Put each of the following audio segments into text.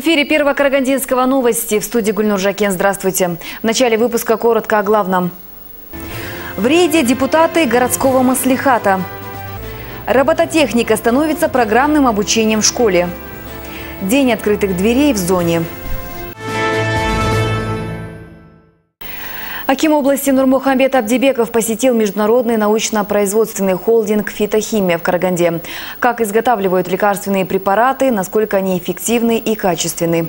Эфире Первого Карагандинского новости. В студии Гульнур Жакен. Здравствуйте. В начале выпуска коротко о главном. В рейде депутаты городского маслихата. Робототехника становится программным обучением в школе. День открытых дверей в зоне. Аким области Нурмухамбет Абдибеков посетил международный научно-производственный холдинг «Фитохимия» в Караганде. Как изготавливают лекарственные препараты, насколько они эффективны и качественны.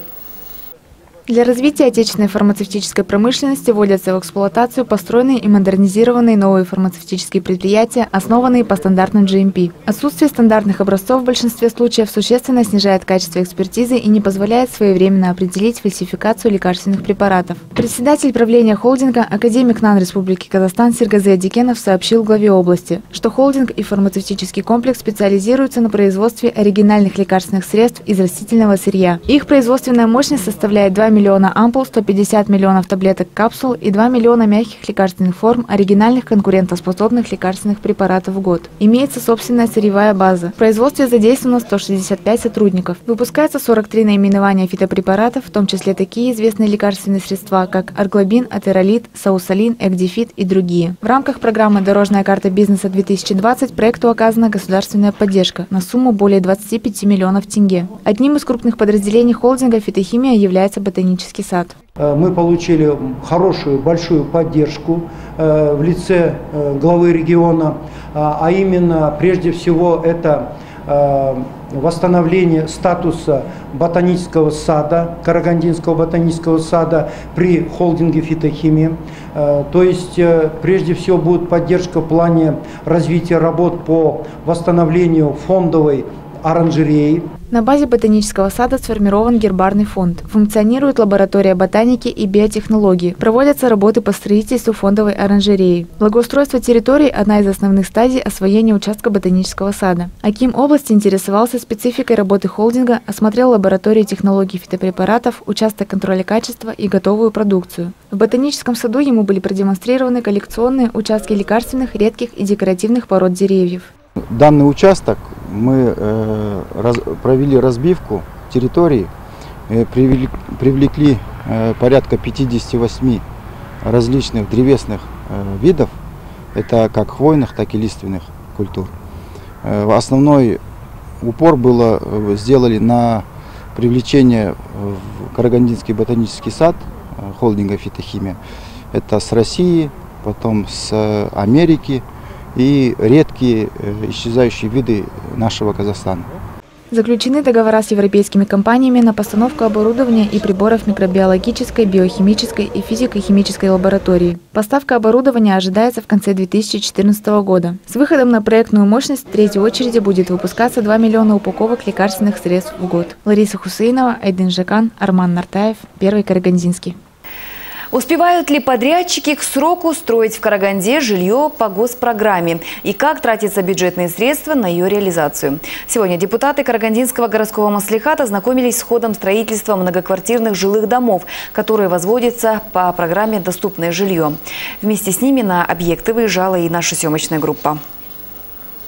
Для развития отечественной фармацевтической промышленности вводятся в эксплуатацию построенные и модернизированные новые фармацевтические предприятия, основанные по стандартам GMP. Отсутствие стандартных образцов в большинстве случаев существенно снижает качество экспертизы и не позволяет своевременно определить фальсификацию лекарственных препаратов. Председатель правления холдинга, академик НАН Республики Казахстан Сергазы Адикенов сообщил главе области, что холдинг и фармацевтический комплекс специализируются на производстве оригинальных лекарственных средств из растительного сырья. Их производственная мощность составляет 2 миллиона ампул, 150 миллионов таблеток капсул и 2 миллиона мягких лекарственных форм оригинальных конкурентоспособных лекарственных препаратов в год. Имеется собственная сырьевая база. В производстве задействовано 165 сотрудников. Выпускается 43 наименования фитопрепаратов, в том числе такие известные лекарственные средства, как арглобин, атеролит, саусалин, экдифит и другие. В рамках программы «Дорожная карта бизнеса-2020» проекту оказана государственная поддержка на сумму более 25 миллионов тенге. Одним из крупных подразделений холдинга «Фитохимия» является ботанический ботанический сад. Э, мы получили хорошую, большую поддержку э, в лице э, главы региона, а именно, прежде всего, это восстановление статуса ботанического сада, Карагандинского ботанического сада при холдинге фитохимии. То есть, прежде всего, будет поддержка в плане развития работ по восстановлению фондовой оранжереи. На базе ботанического сада сформирован гербарный фонд. Функционирует лаборатория ботаники и биотехнологии. Проводятся работы по строительству фондовой оранжереи. Благоустройство территории – одна из основных стадий освоения участка ботанического сада. Аким области интересовался спецификой работы холдинга, осмотрел лаборатории технологий фитопрепаратов, участок контроля качества и готовую продукцию. В ботаническом саду ему были продемонстрированы коллекционные участки лекарственных, редких и декоративных пород деревьев. Данный участок мы э, провели разбивку территории, э, привлекли э, порядка 58 различных древесных видов, это как хвойных, так и лиственных культур. Основной упор было сделали на привлечение в Карагандинский ботанический сад холдинга «Фитохимия». Это с России, потом с Америки, и редкие э, исчезающие виды нашего Казахстана. Заключены договора с европейскими компаниями на постановку оборудования и приборов микробиологической, биохимической и физико-химической лаборатории. Поставка оборудования ожидается в конце 2014 года. С выходом на проектную мощность в третьей очереди будет выпускаться 2 миллиона упаковок лекарственных средств в год. Лариса Хусейнова, Айдин Жакан, Арман Нартаев, Первый Карагандинский. Успевают ли подрядчики к сроку строить в Караганде жилье по госпрограмме? И как тратятся бюджетные средства на ее реализацию? Сегодня депутаты Карагандинского городского маслихата знакомились с ходом строительства многоквартирных жилых домов, которые возводятся по программе «Доступное жилье». Вместе с ними на объекты выезжала и наша съемочная группа.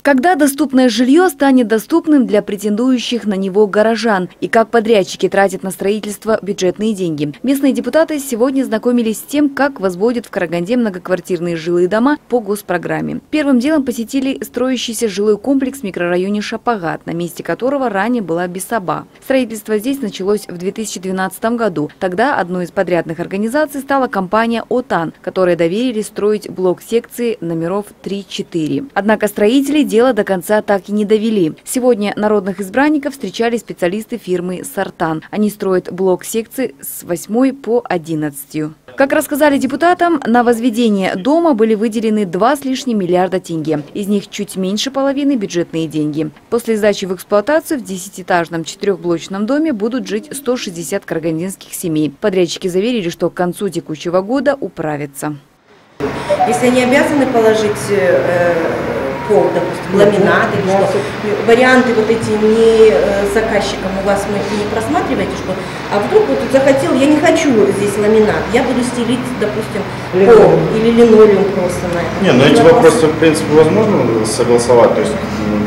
Когда доступное жилье станет доступным для претендующих на него горожан и как подрядчики тратят на строительство бюджетные деньги. Местные депутаты сегодня знакомились с тем, как возводят в Караганде многоквартирные жилые дома по госпрограмме. Первым делом посетили строящийся жилой комплекс в микрорайоне Шапагат, на месте которого ранее была Бесаба. Строительство здесь началось в 2012 году. Тогда одной из подрядных организаций стала компания «Отан», которая доверили строить блок секции номеров 3-4. Однако строители дело до конца так и не довели. Сегодня народных избранников встречали специалисты фирмы «Сартан». Они строят блок секции с 8 по 11. Как рассказали депутатам, на возведение дома были выделены 2 с лишним миллиарда тенге. Из них чуть меньше половины бюджетные деньги. После сдачи в эксплуатацию в 10-этажном четырехблочном доме будут жить 160 карагандинских семей. Подрядчики заверили, что к концу текущего года управятся. Если они обязаны положить э, пол, допустим, ламинат или что. Варианты вот эти не э, заказчиком у вас мы не просматриваете, что, а вдруг вот захотел, я не хочу здесь ламинат, я буду стелить, допустим, пол или линолеум просто на это. Не, ну эти вопросы, в принципе, возможно согласовать, то есть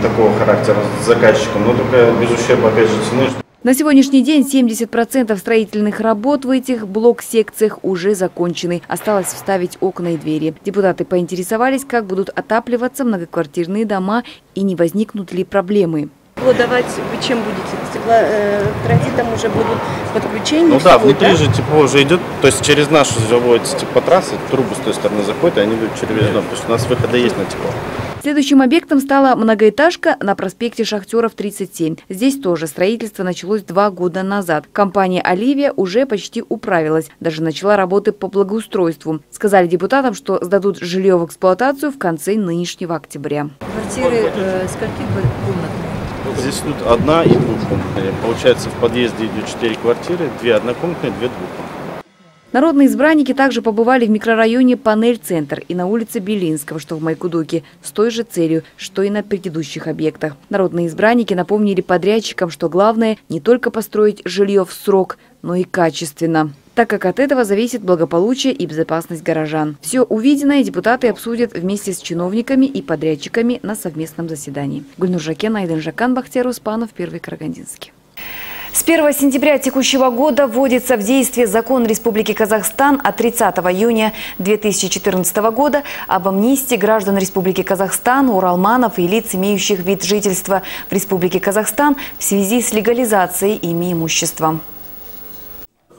такого характера с заказчиком, но только без ущерба, опять же, цены. На сегодняшний день 70% строительных работ в этих блок-секциях уже закончены. Осталось вставить окна и двери. Депутаты поинтересовались, как будут отапливаться многоквартирные дома и не возникнут ли проблемы. Вот давать вы чем будете? Стекло, э, транзитом уже будут подключения? Ну да, внутри же тепло уже идет, то есть через нашу заводится теплотрасса, трубы с той стороны заходят, и они идут через дом, то есть у нас выхода есть на тепло. Следующим объектом стала многоэтажка на проспекте Шахтеров 37. Здесь тоже строительство началось два года назад. Компания «Оливия» уже почти управилась, даже начала работы по благоустройству. Сказали депутатам, что сдадут жилье в эксплуатацию в конце нынешнего октября. Квартиры э, скольки комнатные? Здесь тут одна и двухкомнатная. Получается, в подъезде идет четыре квартиры, две однокомнатные, две двухкомнатные. Народные избранники также побывали в микрорайоне Панель-Центр и на улице Белинского, что в Майкудуке, с той же целью, что и на предыдущих объектах. Народные избранники напомнили подрядчикам, что главное не только построить жилье в срок, но и качественно так как от этого зависит благополучие и безопасность горожан. Все увиденное депутаты обсудят вместе с чиновниками и подрядчиками на совместном заседании. Гульнур Жакен, Айден Жакан, Бахтияр Успанов, Первый Карагандинский. С 1 сентября текущего года вводится в действие закон Республики Казахстан от 30 июня 2014 года об амнистии граждан Республики Казахстан, уралманов и лиц, имеющих вид жительства в Республике Казахстан в связи с легализацией ими имущества.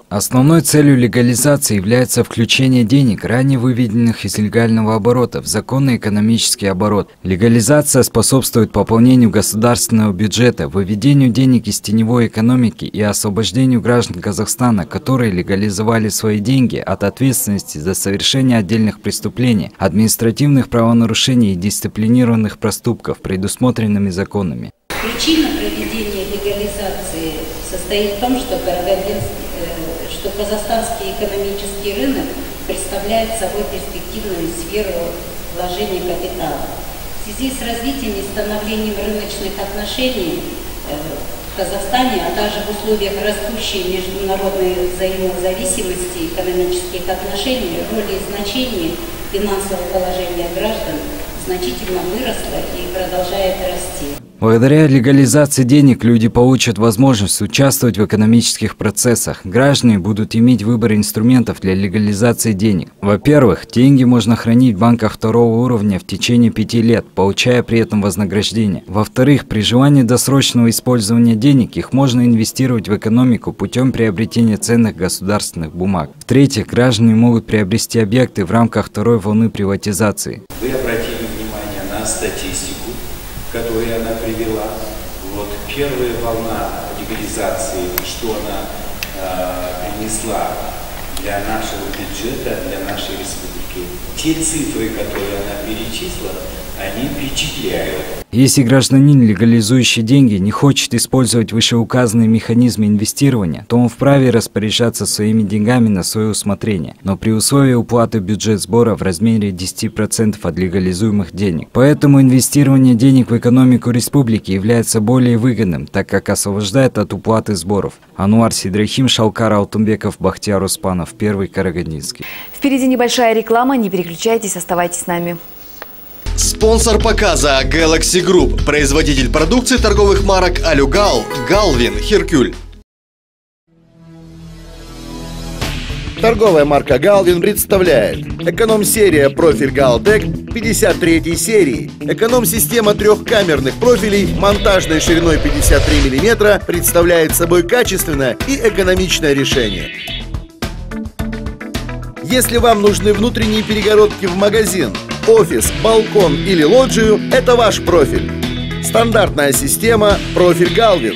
Основной целью легализации является включение денег, ранее выведенных из легального оборота, в законный экономический оборот. Легализация способствует пополнению государственного бюджета, выведению денег из теневой экономики и освобождению граждан Казахстана, которые легализовали свои деньги от ответственности за совершение отдельных преступлений, административных правонарушений и дисциплинированных проступков, предусмотренными законами. Причина проведения легализации состоит в том, что Карагандинский что казахстанский экономический рынок представляет собой перспективную сферу вложения капитала. В связи с развитием и становлением рыночных отношений э, в Казахстане, а также в условиях растущей международной взаимозависимости экономических отношений, роли и значения финансового положения граждан значительно выросла и продолжает расти. Благодаря легализации денег люди получат возможность участвовать в экономических процессах. Граждане будут иметь выбор инструментов для легализации денег. Во-первых, деньги можно хранить в банках второго уровня в течение пяти лет, получая при этом вознаграждение. Во-вторых, при желании досрочного использования денег их можно инвестировать в экономику путем приобретения ценных государственных бумаг. В-третьих, граждане могут приобрести объекты в рамках второй волны приватизации. Вы обратили внимание на статистику которые она привела. Вот первая волна легализации, что она э, принесла для нашего бюджета, для нашей республики. Те цифры, которые она перечислила, они впечатляют. Если гражданин, легализующий деньги, не хочет использовать вышеуказанные механизмы инвестирования, то он вправе распоряжаться своими деньгами на свое усмотрение, но при условии уплаты бюджет сбора в размере 10% от легализуемых денег. Поэтому инвестирование денег в экономику республики является более выгодным, так как освобождает от уплаты сборов. Ануар Сидрахим, Шалкар Алтумбеков, Бахтияр Успанов, Первый Карагандинский. Впереди небольшая реклама, не переключайтесь, оставайтесь с нами. Спонсор показа Galaxy Group, производитель продукции торговых марок Алюгал, Галвин, Херкюль. Торговая марка Галвин представляет Эконом-серия профиль Галтек 53 серии Эконом-система трехкамерных профилей монтажной шириной 53 мм представляет собой качественное и экономичное решение. Если вам нужны внутренние перегородки в магазин, офис, балкон или лоджию – это ваш профиль. Стандартная система «Профиль Галвин».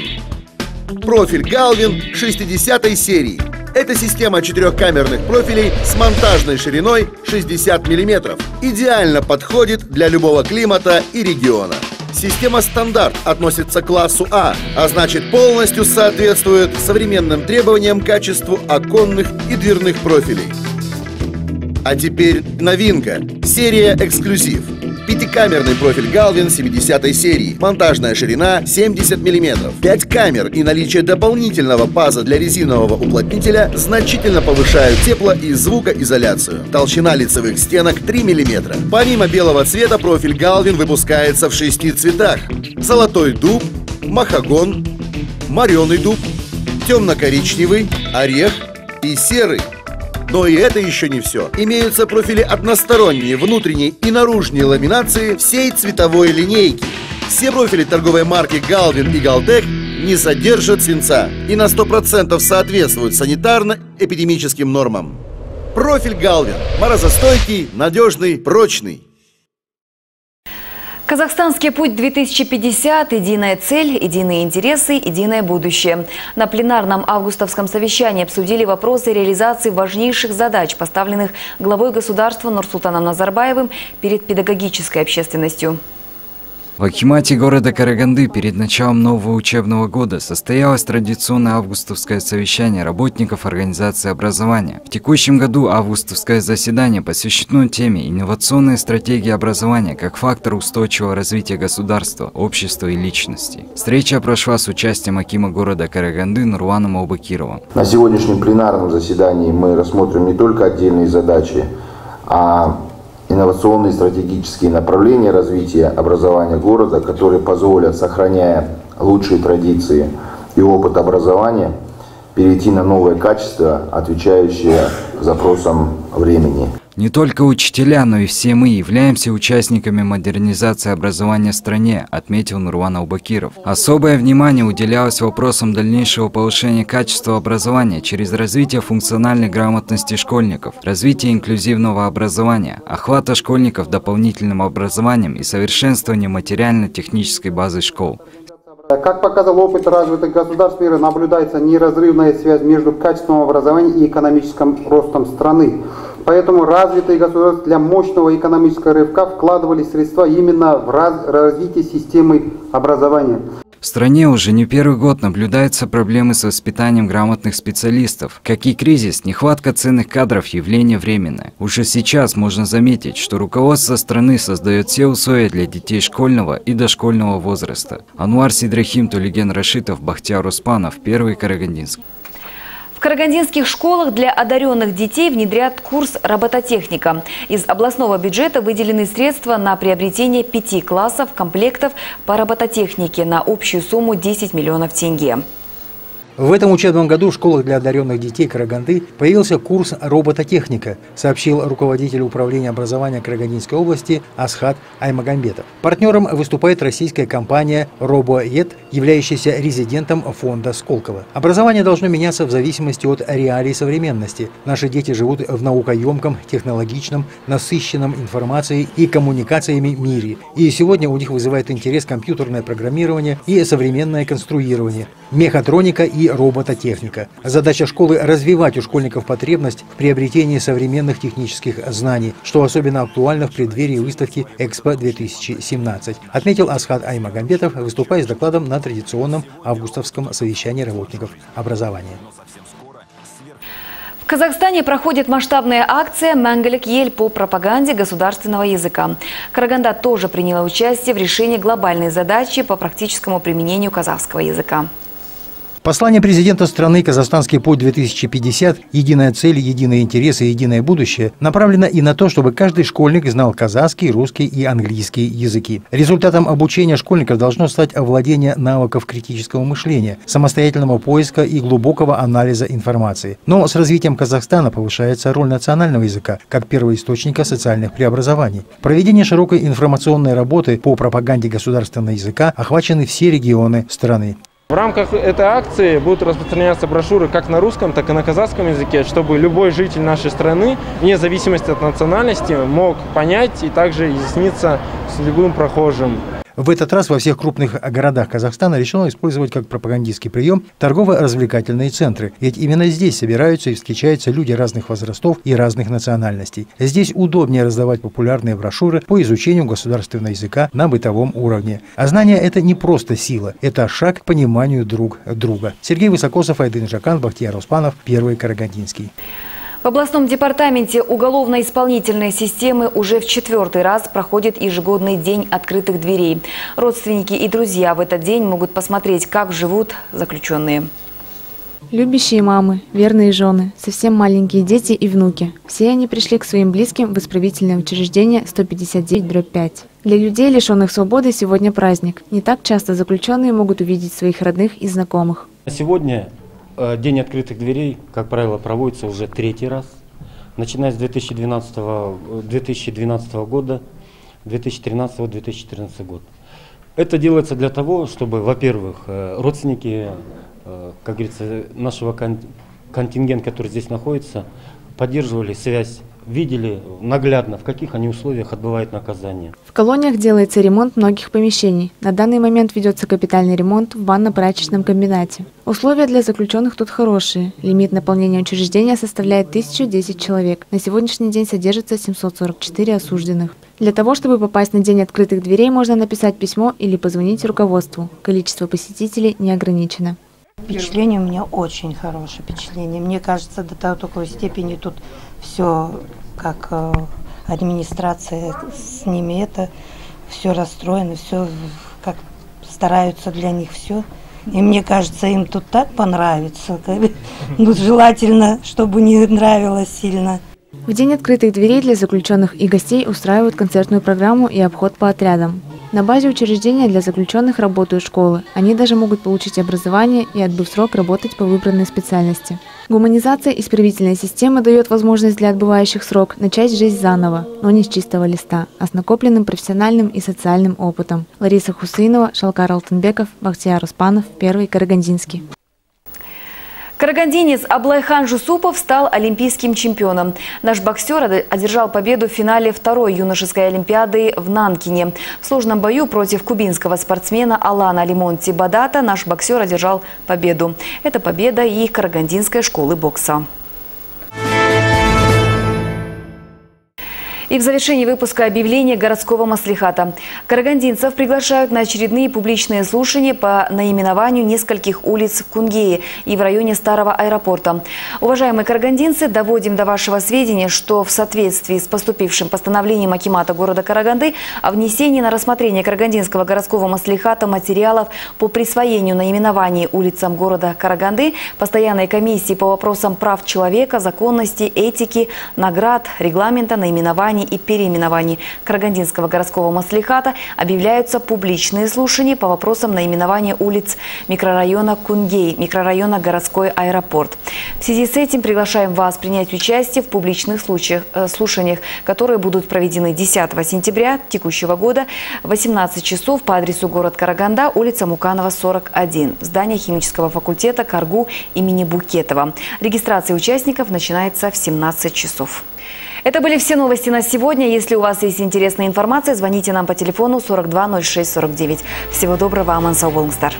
Профиль Галвин 60 серии. Это система четырехкамерных профилей с монтажной шириной 60 мм. Идеально подходит для любого климата и региона. Система стандарт относится к классу А, а значит полностью соответствует современным требованиям качеству оконных и дверных профилей. А теперь новинка. Серия «Эксклюзив». Пятикамерный профиль Галвин 70 серии. Монтажная ширина 70 мм. 5 камер и наличие дополнительного паза для резинового уплотнителя значительно повышают тепло- и звукоизоляцию. Толщина лицевых стенок 3 мм. Помимо белого цвета, профиль Галвин выпускается в шести цветах. Золотой дуб, махагон, мореный дуб, темно-коричневый, орех и серый. Но и это еще не все. Имеются профили односторонние, внутренней и наружной ламинации всей цветовой линейки. Все профили торговой марки Galvin и Galtec не содержат свинца и на 100% соответствуют санитарно-эпидемическим нормам. Профиль Galvin – морозостойкий, надежный, прочный. Казахстанский путь 2050 – единая цель, единые интересы, единое будущее. На пленарном августовском совещании обсудили вопросы реализации важнейших задач, поставленных главой государства Нурсултаном Назарбаевым перед педагогической общественностью. В Акимате города Караганды перед началом нового учебного года состоялось традиционное августовское совещание работников организации образования. В текущем году августовское заседание посвящено теме «Инновационные стратегии образования как фактор устойчивого развития государства, общества и личности». Встреча прошла с участием Акима города Караганды Нурваном Аубакировым. На сегодняшнем пленарном заседании мы рассмотрим не только отдельные задачи, а инновационные стратегические направления развития образования города, которые позволят, сохраняя лучшие традиции и опыт образования, перейти на новое качество, отвечающее запросам времени. Не только учителя, но и все мы являемся участниками модернизации образования в стране, отметил Нурван Албакиров. Особое внимание уделялось вопросам дальнейшего повышения качества образования через развитие функциональной грамотности школьников, развитие инклюзивного образования, охвата школьников дополнительным образованием и совершенствование материально-технической базы школ. Как показал опыт развитых государств мира, наблюдается неразрывная связь между качеством образования и экономическим ростом страны. Поэтому развитые государства для мощного экономического рывка вкладывали средства именно в раз, развитие системы образования. В стране уже не первый год наблюдаются проблемы с воспитанием грамотных специалистов. Как и кризис, нехватка ценных кадров – явление временное. Уже сейчас можно заметить, что руководство страны создает все условия для детей школьного и дошкольного возраста. Ануар Сидрахим, Тулиген Рашитов, Бахтияр Успанов, Первый Карагандинск. Карагандинских школах для одаренных детей внедрят курс робототехника. Из областного бюджета выделены средства на приобретение пяти классов комплектов по робототехнике на общую сумму 10 миллионов тенге. В этом учебном году в школах для одаренных детей Караганды появился курс робототехника, сообщил руководитель управления образования Карагандинской области Асхат Аймагамбетов. Партнером выступает российская компания RoboEd, являющаяся резидентом фонда Сколково. Образование должно меняться в зависимости от реалий современности. Наши дети живут в наукоемком, технологичном, насыщенном информацией и коммуникациями мире. И сегодня у них вызывает интерес компьютерное программирование и современное конструирование, мехатроника и робототехника. Задача школы – развивать у школьников потребность в приобретении современных технических знаний, что особенно актуально в преддверии выставки «Экспо-2017», отметил Асхат Аймагамбетов, выступая с докладом на традиционном августовском совещании работников образования. В Казахстане проходит масштабная акция «Мәңгілік ель» по пропаганде государственного языка. Караганда тоже приняла участие в решении глобальной задачи по практическому применению казахского языка. Послание президента страны «Казахстанский путь-2050. Единая цель, единые интересы, единое будущее» направлено и на то, чтобы каждый школьник знал казахский, русский и английский языки. Результатом обучения школьников должно стать овладение навыков критического мышления, самостоятельного поиска и глубокого анализа информации. Но с развитием Казахстана повышается роль национального языка как первоисточника социальных преобразований. В проведении широкой информационной работы по пропаганде государственного языка охвачены все регионы страны. В рамках этой акции будут распространяться брошюры как на русском, так и на казахском языке, чтобы любой житель нашей страны, вне зависимости от национальности, мог понять и также изъясниться с любым прохожим. В этот раз во всех крупных городах Казахстана решено использовать как пропагандистский прием торгово-развлекательные центры. Ведь именно здесь собираются и встречаются люди разных возрастов и разных национальностей. Здесь удобнее раздавать популярные брошюры по изучению государственного языка на бытовом уровне. А знание – это не просто сила, это шаг к пониманию друг друга. Сергей Высокосов, Айдын Жакан, Бахтияр Успанов, Первый Карагандинский. В областном департаменте уголовно-исполнительной системы уже в четвертый раз проходит ежегодный день открытых дверей. Родственники и друзья в этот день могут посмотреть, как живут заключенные. Любящие мамы, верные жены, совсем маленькие дети и внуки. Все они пришли к своим близким в исправительное учреждение 159-5. Для людей, лишенных свободы, сегодня праздник. Не так часто заключенные могут увидеть своих родных и знакомых. Сегодня День открытых дверей, как правило, проводится уже третий раз. Начиная с 2012, 2012 года, 2013-2014 год. Это делается для того, чтобы, во-первых, э, родственники, э, как говорится, нашего контингента, который здесь находится, поддерживали связь видели наглядно, в каких они условиях отбывают наказание. В колониях делается ремонт многих помещений. На данный момент ведется капитальный ремонт в банно-прачечном комбинате. Условия для заключенных тут хорошие. Лимит наполнения учреждения составляет 1010 человек. На сегодняшний день содержится 744 осужденных. Для того, чтобы попасть на день открытых дверей, можно написать письмо или позвонить руководству. Количество посетителей не ограничено. Впечатление у меня очень хорошее впечатление. Мне кажется, до такой степени тут все как э, администрация с ними это все расстроено, все как стараются для них все. И мне кажется, им тут так понравится. Ну, желательно, чтобы не нравилось сильно. В день открытых дверей для заключенных и гостей устраивают концертную программу и обход по отрядам. На базе учреждения для заключенных работают школы. Они даже могут получить образование и, отбыв срок, работать по выбранной специальности. Гуманизация исправительной системы дает возможность для отбывающих срок начать жизнь заново, но не с чистого листа, а с накопленным профессиональным и социальным опытом. Лариса Хусейнова, Шалкар Алтынбеков, Бахтияр Успанов, Первый Карагандинский. Карагандинец Аблайхан Жусупов стал олимпийским чемпионом. Наш боксер одержал победу в финале второй юношеской олимпиады в Нанкине. В сложном бою против кубинского спортсмена Алана Лимонти Бадата наш боксер одержал победу. Это победа и Карагандинской школы бокса. И в завершении выпуска объявления городского маслихата. Карагандинцев приглашают на очередные публичные слушания по наименованию нескольких улиц в Кунгее и в районе старого аэропорта. Уважаемые карагандинцы, доводим до вашего сведения, что в соответствии с поступившим постановлением Акимата города Караганды о внесении на рассмотрение Карагандинского городского маслихата материалов по присвоению наименований улицам города Караганды, постоянной комиссии по вопросам прав человека, законности, этики, наград, регламента, наименований наименований и переименований Карагандинского городского маслихата объявляются публичные слушания по вопросам наименования улиц микрорайона Кунгей, микрорайона Городской аэропорт. В связи с этим приглашаем вас принять участие в публичных случаях, э, слушаниях, которые будут проведены 10 сентября текущего года в 18 часов по адресу город Караганда, улица Муканова, 41, здание химического факультета Каргу имени Букетова. Регистрация участников начинается в 17 часов. Это были все новости на сегодня. Если у вас есть интересная информация, звоните нам по телефону 42 06 49. Всего доброго, Аман Сауболнгстар.